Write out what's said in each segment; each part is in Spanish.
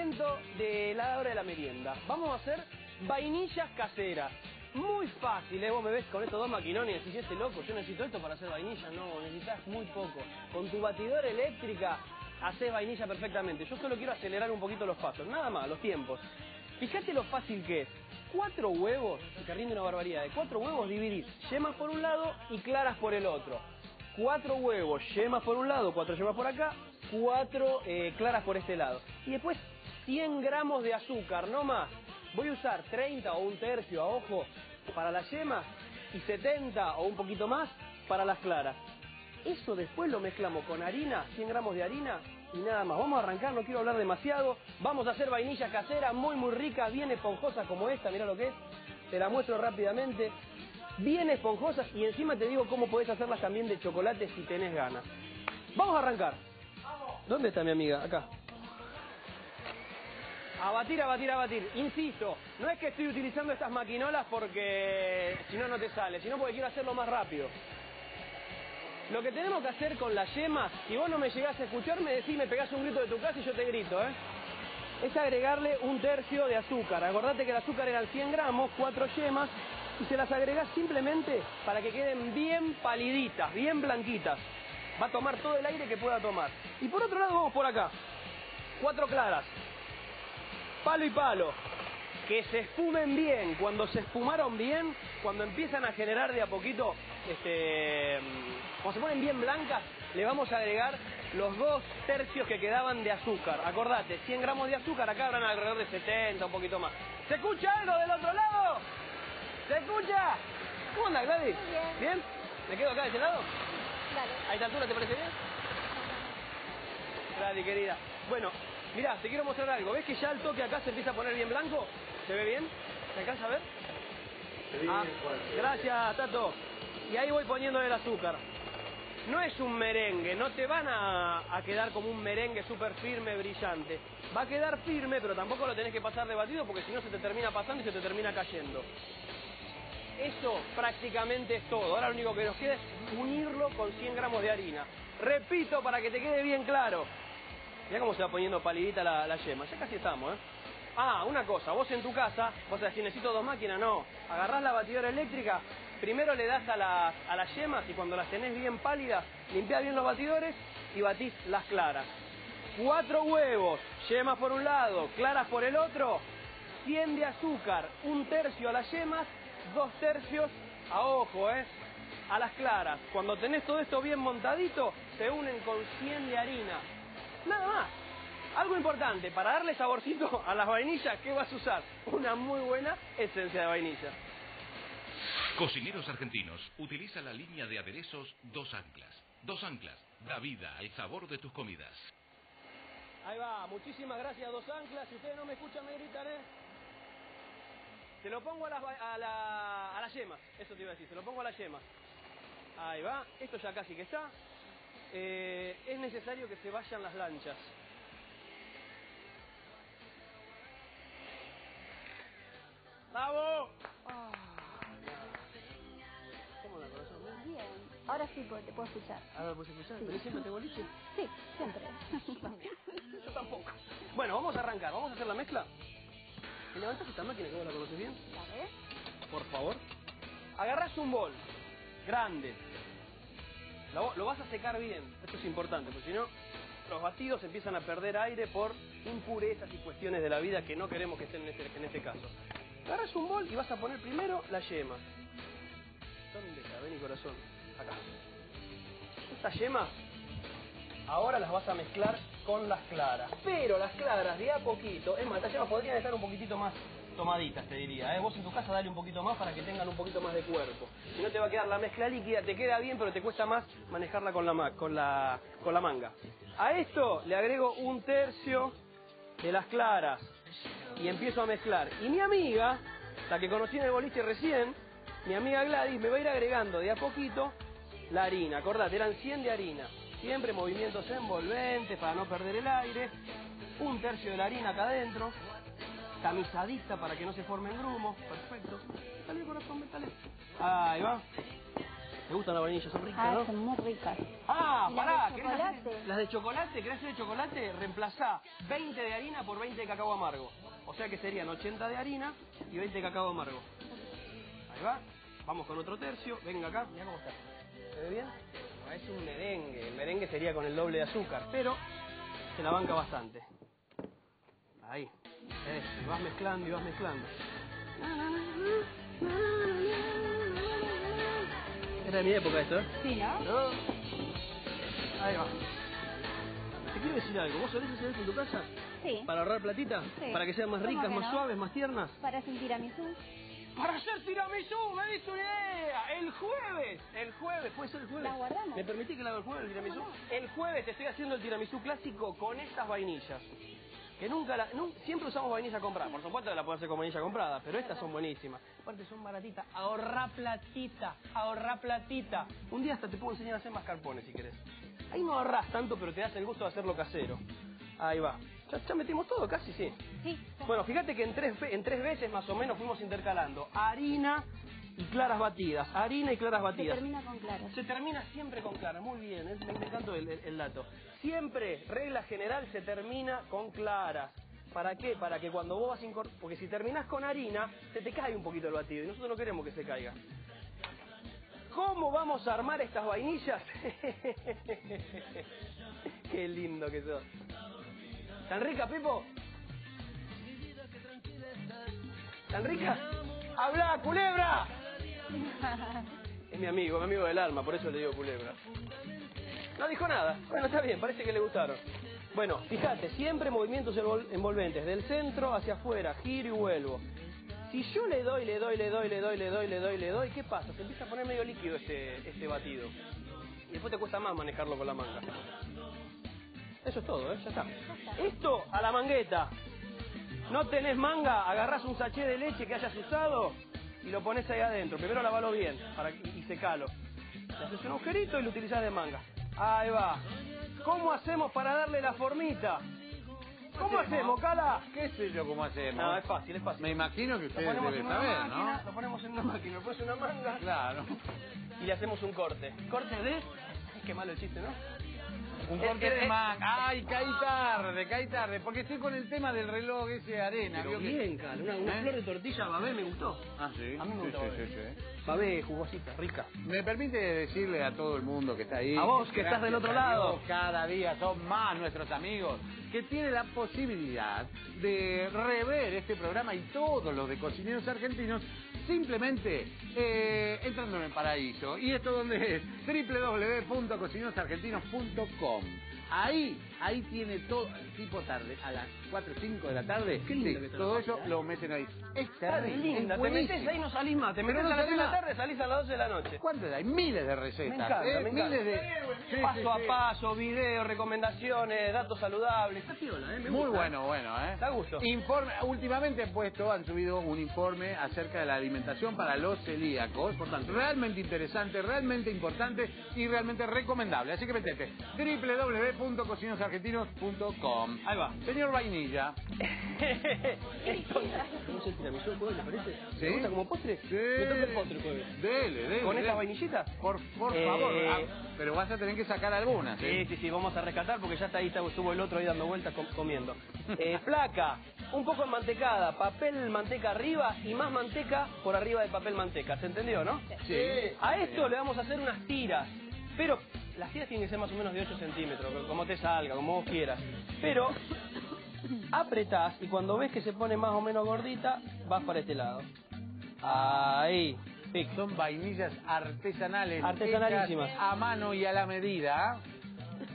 de la hora de la merienda. Vamos a hacer vainillas caseras. Muy fácil, ¿eh? Vos me ves con estos dos maquinones y este loco, yo necesito esto para hacer vainilla. No, necesitas muy poco. Con tu batidora eléctrica haces vainilla perfectamente. Yo solo quiero acelerar un poquito los pasos, nada más, los tiempos. Fíjate lo fácil que es. Cuatro huevos, que rinde una barbaridad, de cuatro huevos dividir yemas por un lado y claras por el otro. Cuatro huevos, yemas por un lado, cuatro yemas por acá, cuatro eh, claras por este lado. Y después 100 gramos de azúcar, no más. Voy a usar 30 o un tercio a ojo para las yemas y 70 o un poquito más para las claras. Eso después lo mezclamos con harina, 100 gramos de harina y nada más. Vamos a arrancar, no quiero hablar demasiado. Vamos a hacer vainilla casera, muy muy rica, bien esponjosa como esta, mira lo que es. Te la muestro rápidamente. Bien esponjosas y encima te digo cómo podés hacerlas también de chocolate si tenés ganas. Vamos a arrancar. ¿Dónde está mi amiga? Acá. A batir, a batir, a batir. Insisto, no es que estoy utilizando estas maquinolas porque si no, no te sale, sino porque quiero hacerlo más rápido. Lo que tenemos que hacer con las yemas, si vos no me llegás a escuchar, me decís, me pegás un grito de tu casa y yo te grito, ¿eh? Es agregarle un tercio de azúcar. Acordate que el azúcar eran 100 gramos, cuatro yemas, y se las agregás simplemente para que queden bien paliditas, bien blanquitas. Va a tomar todo el aire que pueda tomar. Y por otro lado vamos por acá. Cuatro claras. Palo y palo. Que se espumen bien. Cuando se espumaron bien, cuando empiezan a generar de a poquito, este, cuando se ponen bien blancas, le vamos a agregar los dos tercios que quedaban de azúcar. Acordate, 100 gramos de azúcar, acá habrán alrededor de 70, un poquito más. ¿Se escucha algo del otro lado? ¿Se escucha? ¿Cómo anda, Gladys? Bien. ¿Bien? ¿Me quedo acá de este lado? Dale. ¿A esta altura te parece bien? Gladys, querida. Bueno, mirá, te quiero mostrar algo. ¿Ves que ya el toque acá se empieza a poner bien blanco? ¿Se ve bien? ¿Se alcanza a ver? Ah, gracias, Tato. Y ahí voy poniendo el azúcar. No es un merengue, no te van a, a quedar como un merengue súper firme, brillante. Va a quedar firme, pero tampoco lo tenés que pasar de batido porque si no se te termina pasando y se te termina cayendo. Eso prácticamente es todo. Ahora lo único que nos queda es unirlo con 100 gramos de harina. Repito para que te quede bien claro. Mirá cómo se va poniendo palidita la, yema. Ya casi estamos, ¿eh? Ah, una cosa, vos en tu casa, vos decís, necesito dos máquinas, no. Agarrás la batidora eléctrica, primero le das a las, a las yemas y cuando las tenés bien pálidas, limpiás bien los batidores y batís las claras. Cuatro huevos, yemas por un lado, claras por el otro, 100 de azúcar, un tercio a las yemas, dos tercios a ojo, ¿eh? A las claras. Cuando tenés todo esto bien montadito, se unen con 100 de harina. Nada más. Algo importante, para darle saborcito a las vainillas, ¿qué vas a usar? Una muy buena esencia de vainilla. Cocineros argentinos, utiliza la línea de aderezos Dos Anclas. Dos Anclas, da vida al sabor de tus comidas. Ahí va, muchísimas gracias, dos anclas. Si ustedes no me escuchan, me gritan, ¿eh? Se lo pongo a las, a, la- a las yemas, eso te iba a decir, se lo pongo a las yemas. Ahí va, esto ya casi que está. Eh, es necesario que se vayan las lanchas. ¡Bravo! ¿Cómo anda, corazón? ¿Bien? Bien. Ahora sí puedo- te puedo escuchar. A ver, ¿puedes escuchar? Sí. ¿Tenés siempre este boliche? Sí, siempre. Yo tampoco. Bueno, vamos a arrancar. ¿Vamos a hacer la mezcla? ¿Me levantas esta máquina que vos la conoces bien? Dale. Por favor. Agarrás un bol grande. Lo, vas a secar bien. Esto es importante, porque si no, los batidos empiezan a perder aire por impurezas y cuestiones de la vida que no queremos que estén en este, en este caso. Agarras un bol y vas a poner primero la yema. ¿Dónde está? Ven, corazón. Acá. Estas yemas ahora las vas a mezclar con las claras. Pero las claras de a poquito, es más, estas yemas podrían estar un poquitito más tomaditas, te diría. ¿eh? Vos en tu casa dale un poquito más para que tengan un poquito más de cuerpo. Si no te va a quedar la mezcla líquida, te queda bien, pero te cuesta más manejarla con la, con la, con la manga. A esto le agrego un tercio de las claras y empiezo a mezclar. Y mi amiga, la que conocí en el boliche recién, mi amiga Gladys, me va a ir agregando de a poquito la harina. Acordate, eran 100 de harina. Siempre movimientos envolventes para no perder el aire. Un tercio de la harina acá adentro. Tamizadita para que no se formen grumos. Perfecto. Métale, corazón, métale. Ahí va. ¿Te gustan las vainillas? Son ricas, Ah, ¿no? son muy ricas. Ah, ¿Y las pará, ¿querés hacer- las de chocolate, ¿querés hacer de chocolate? Reemplazá 20 de harina por 20 de cacao amargo. O sea que serían 80 de harina y 20 de cacao amargo. Ahí va. Vamos con otro tercio. Venga acá, mira cómo está. ¿Se ve bien? No, es un merengue. El merengue sería con el doble de azúcar, pero se la banca bastante. Ahí. Eso, y vas mezclando y vas mezclando. Era de mi época esto, ¿eh? Sí, ¿no? ¿No? Ahí va. Te quiero decir algo. ¿Vos solés hacer esto en tu casa? Sí. ¿Para ahorrar platita? Sí. ¿Para que sean más ¿Cómo ricas, más no? suaves, más tiernas? Para hacer tiramisú. Para hacer tiramisú, me diste una idea. El jueves, el jueves, puede ser el jueves. La guardamos. ¿Me permitís que la haga el jueves el tiramisú? ¿Cómo El jueves te estoy haciendo el tiramisú clásico con estas vainillas. Que nunca la, siempre usamos vainilla comprada. Por supuesto que la puedo hacer con vainilla comprada, pero estas son buenísimas. Aparte son baratitas. Ahorra platita, ahorra platita. Un día hasta te puedo enseñar a hacer mascarpones si querés. Ahí no ahorras tanto, pero te das el gusto de hacerlo casero. Ahí va. Ya, ya metimos todo, casi sí. Sí. Bueno, fíjate que en tres, en tres veces más o menos fuimos intercalando harina y claras batidas. Harina y claras Se batidas. termina con claras. Se termina siempre con claras. Muy bien, es- me, encantó el, el- el dato. Siempre, regla general, se termina con claras. ¿Para qué? Para que cuando vos vas a incor- Porque si terminás con harina, se te cae un poquito el batido y nosotros no queremos que se caiga. ¿Cómo vamos a armar estas vainillas? Qué lindo que sos. ¿Tan rica, Pepo? ¿Tan rica? ¡Habla, culebra! Es mi amigo, mi amigo del alma, por eso le digo culebra. No dijo nada. Bueno, está bien, parece que le gustaron. Bueno, fíjate, siempre movimientos envol- envolventes, del centro hacia afuera, giro y vuelvo. Si yo le doy, le doy, le doy, le doy, le doy, le doy, le doy, ¿qué pasa? Se empieza a poner medio líquido este, este batido. Y después te cuesta más manejarlo con la manga. Eso es todo, ¿eh? Ya está. Esto a la mangueta. No tenés manga, agarrás un sachet de leche que hayas usado y lo pones ahí adentro. Primero lavalo bien para, y, secalo. Le haces un agujerito y lo utilizás de manga. Ahí va. ¿Cómo hacemos para darle la formita? ¿Cómo hacemos, Cala? ¿Qué sé yo cómo hacemos? No, es fácil, es fácil. Me imagino que Lo ustedes deben saber, máquina, ¿no? lo ponemos en una máquina, le pones una manga Claro. y le hacemos un corte. Corte de... Qué malo el chiste, ¿no? Un corte de manga. Ay, caí tarde, caí tarde. Porque estoy con el tema del reloj ese de arena. Pero ¿vio que- bien, Cala. Una, una ¿Eh? flor de tortilla babé me gustó. Ah, sí. A mí me Sí, gustó. sí, sí, sí. Babé jugosita, rica. Me permite decirle a todo el mundo que está ahí. A vos, que estás del otro lado. Dios, Cada día son más nuestros amigos que tienen la posibilidad de rever este programa y todos los de cocineros argentinos simplemente eh, entrando en el paraíso. ¿Y esto donde es? www.cocinerosargentinos.com. Ahí, ahí tiene todo, tipo tarde, a las 4 o 5 de la tarde. Qué lindo sí, que está todo eso ¿eh? lo meten ahí. Es Está terrible, linda, es te metes ahí no salís más, te metes no a las salís 3 de la tarde, salís a las 12 de la noche. ¿Cuántas hay? Miles de recetas. Me encanta, ¿eh? me encanta. Miles de... Sí, paso sí, a paso, videos, recomendaciones, datos saludables. Está piola, ¿eh? Me Muy gusta. bueno, bueno, ¿eh? Da gusto. Informe, últimamente han puesto, han subido un informe acerca de la alimentación para los celíacos. Importante. Realmente interesante, realmente importante y realmente recomendable. Así que metete www.cocinosargentinos.com. Ahí va. Señor Vainilla. ¿Cómo se tiramisú le parece? ¿Sí? ¿Te gusta como postre? Sí. Me toca el postre. Dele, dele. ¿Con dele. esta vainillita? Por, por Eh, favor. Ah, pero vas a tener que sacar algunas. Sí, ¿eh? sí, sí, vamos a rescatar porque ya está ahí, está- estuvo el otro ahí dando vueltas com- comiendo. Eh, placa, un poco en mantecada, papel manteca arriba y más manteca por arriba del papel manteca. ¿Se entendió, no? Sí. A esto le vamos a hacer unas tiras, pero las tiras tienen que ser más o menos de 8 centímetros, como te salga, como vos quieras. Pero apretás y cuando ves que se pone más o menos gordita, vas para este lado. Ahí. Son vainillas artesanales. Artesanalísimas. A mano y a la medida.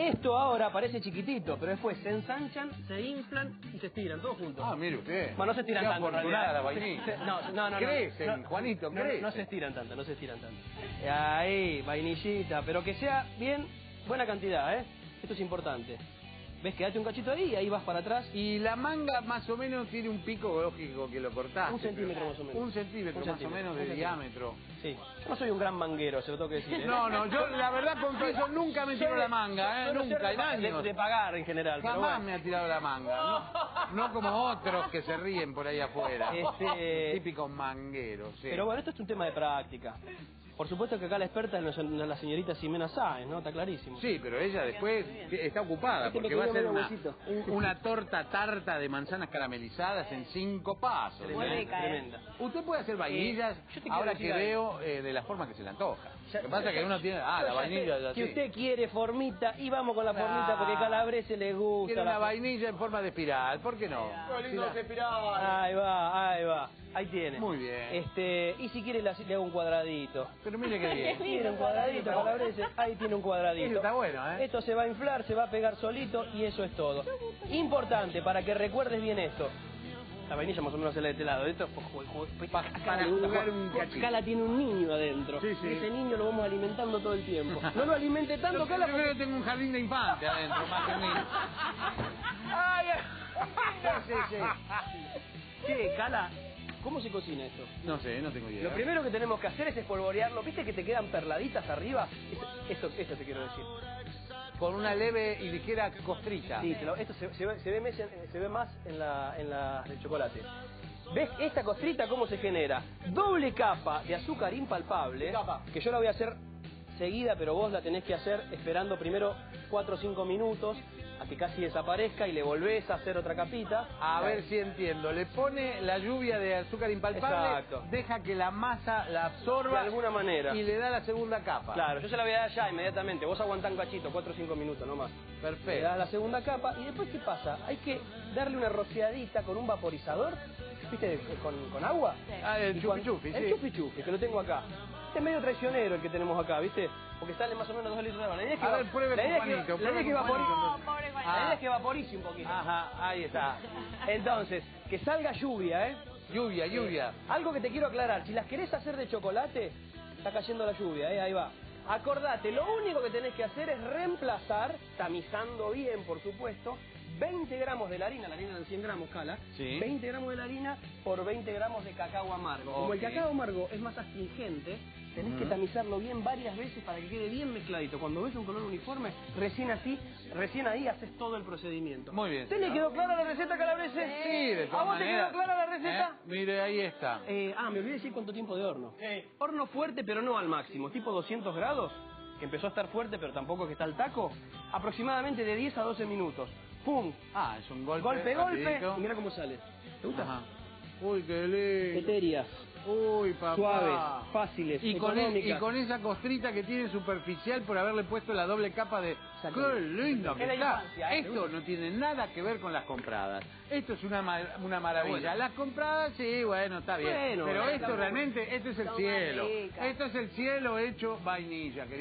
Esto ahora parece chiquitito, pero después se ensanchan, se inflan y se estiran, todos juntos. Ah, mire usted. Bueno, no se estiran Qué tanto. afortunada la vainilla. No, no, no. no. Crecen, No, Juanito, no, crecen. No se estiran tanto, no se estiran tanto. Ahí, vainillita, pero que sea bien, buena cantidad, ¿eh? Esto es importante. ¿Ves? Quedate un cachito ahí y ahí vas para atrás. Y la manga más o menos tiene un pico lógico que lo cortaste. Un centímetro pero- más o menos. Un centímetro Un más o menos de diámetro. Sí. Yo no soy un gran manguero, se lo tengo que decir. ¿eh? No, no, yo la verdad confieso nunca me tiro la manga, ¿eh? Nunca, de, años. de pagar en general. pero Jamás bueno. me ha tirado la manga. No, no como otros que se ríen por ahí afuera. Este- Típicos mangueros, sí. Pero bueno, esto es un tema de práctica. Por supuesto que acá la experta es la señorita Ximena Sáenz, ¿no? Está clarísimo. Sí, pero ella después está ocupada Este porque va a hacer una, una torta tarta de manzanas caramelizadas en cinco pasos. Tremenda, ¿eh? tremenda. Usted puede hacer vainillas Eh, yo te quiero ahora que veo eh, de la forma que se le antoja. Ya- Lo que pasa es que uno tiene, ah, la vainilla es así. Que usted quiere formita y vamos con la formita porque calabrese le gusta. Quiere la una vainilla en forma de espiral, ¿por qué no? Sí, la- Ahí va, ahí va. Ahí tiene. Muy bien. Este, y si quiere le hago un cuadradito. Pero mire qué bien. Tiene un cuadradito, ahí tiene un cuadradito. Eso está bueno, ¿eh? Esto se va a inflar, se va a pegar solito y eso es todo. Importante, para que recuerdes bien esto. La vainilla más o menos es la de este lado. Esto es para jugar un cachito. Cala tiene un niño adentro. Sí, sí. Ese niño lo vamos alimentando todo el tiempo. No lo alimente tanto, Yo Cala. creo que tengo un jardín de infante adentro, más que niño. Ay, ay. Sí, sí, sí. Cala, ¿cómo se cocina esto? No sé, no tengo idea. Lo primero que tenemos que hacer es espolvorearlo. ¿Viste que te quedan perladitas arriba? Es- Esto, esto te quiero decir. Con una leve y ligera costrita. Sí, lo- esto se, se ve, se ve mes- se ve más en la, en la del chocolate. ¿Ves esta costrita cómo se genera? Doble capa de azúcar impalpable, que yo la voy a hacer seguida, pero vos la tenés que hacer esperando primero 4 o 5 minutos a que casi desaparezca y le volvés a hacer otra capita. A ver si entiendo. Le pone la lluvia de azúcar impalpable, Exacto. deja que la masa la de absorba alguna manera. y le da la segunda capa. Claro, yo se la voy a dar ya inmediatamente. Vos aguantá un cachito, 4 o 5 minutos nomás. Le Perfecto. das la segunda capa y después ¿qué pasa? Hay que darle una rociadita con un vaporizador, ¿viste? Con, con agua. Ah, el Y chupi cuando- chupi, El sí. chupi chupi, que lo tengo acá. Este es medio traicionero el que tenemos acá, ¿viste? Porque sale más o menos 2 litros de agua. La idea es que, A va- ver, pruebe la con idea es que, Juanito, la idea es que pruebe con vaporice. No, pobre Juan. La idea es que vaporice un poquito. Ajá, ahí está. Entonces, que salga lluvia, ¿eh? Lluvia, lluvia. Eh, algo que te quiero aclarar, si las querés hacer de chocolate, está cayendo la lluvia, ¿eh? ahí va. Acordate, lo único que tenés que hacer es reemplazar, tamizando bien, por supuesto, 20 gramos de la harina, la harina de 100 gramos, cala, Sí. 20 gramos de la harina por 20 gramos de cacao amargo. Como el cacao amargo es más astringente, tenés que tamizarlo bien varias veces para que quede bien mezcladito. Cuando ves un color uniforme, recién así, recién ahí haces todo el procedimiento. Muy bien, ¿Te le quedó clara la receta, Calabrese? Sí, de ¿A todas vos te maneras. quedó clara la receta? ¿Eh? Mire, ahí está. Eh, ah, me olvidé decir cuánto tiempo de horno. Horno fuerte, pero no al máximo, tipo 200 grados, que empezó a estar fuerte, pero tampoco que está al taco, aproximadamente de 10 a 12 minutos. ¡Pum! Ah, es un golpe. Golpe, golpe, rapidito. y mira cómo sale. ¿Te gusta? Ajá. Uy, qué lindo. Etéreas, Uy, papá. suaves, fáciles, Y con, e- y económicas. con esa costrita que tiene superficial por haberle puesto la doble capa de... ¡Qué lindo que Es la está! infancia, ¿eh? Esto no tiene nada que ver con las compradas. Esto es una, ma- una maravilla. Bueno. Las compradas, sí, bueno, está bien. Bueno, Pero esto realmente, esto es el Son más cielo. ricas. Esto es el cielo hecho vainilla, querido.